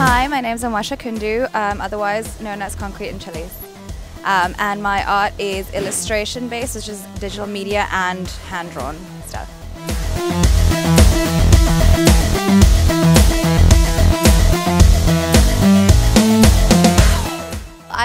Hi, my name is Anwasha Kundu, um, otherwise known as Concrete and Chillies. Um, and my art is illustration based, which is digital media and hand drawn stuff.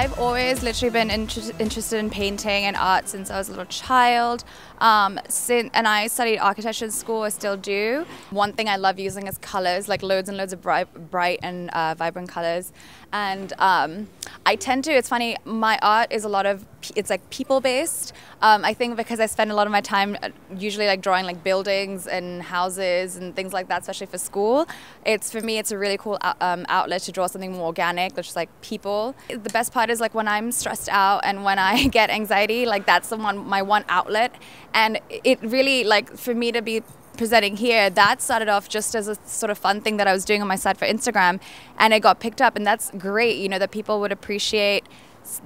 I've always literally been inter interested in painting and art since I was a little child. Um, and I studied architecture in school, I still do. One thing I love using is colors, like loads and loads of bright, bright and uh, vibrant colors. And um, I tend to, it's funny, my art is a lot of, it's like people based. Um, I think because I spend a lot of my time uh, usually like drawing like buildings and houses and things like that, especially for school. It's for me, it's a really cool uh, um, outlet to draw something more organic, which is like people. The best part is like when I'm stressed out and when I get anxiety, like that's the one, my one outlet. And it really like for me to be presenting here, that started off just as a sort of fun thing that I was doing on my side for Instagram, and it got picked up, and that's great. You know that people would appreciate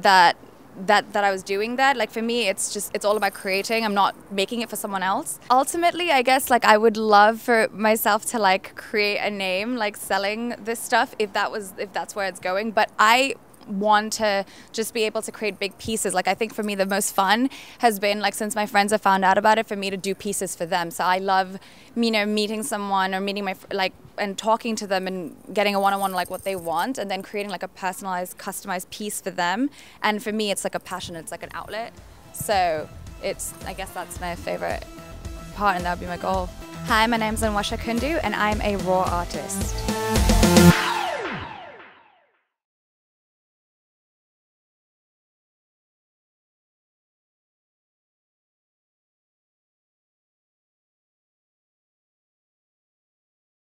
that that that I was doing that. Like for me, it's just it's all about creating. I'm not making it for someone else. Ultimately, I guess like I would love for myself to like create a name like selling this stuff if that was if that's where it's going. But I want to just be able to create big pieces. Like I think for me the most fun has been like since my friends have found out about it for me to do pieces for them. So I love you know meeting someone or meeting my like and talking to them and getting a one-on-one like what they want and then creating like a personalized customized piece for them. And for me it's like a passion, it's like an outlet. So it's I guess that's my favorite part and that would be my goal. Hi, my name is Anwasha Kundu and I'm a raw artist.